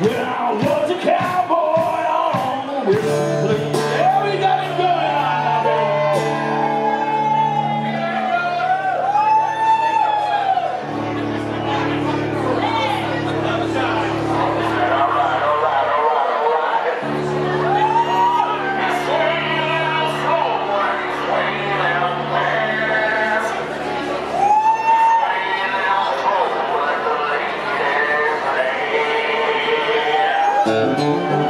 When I was a cowboy. Música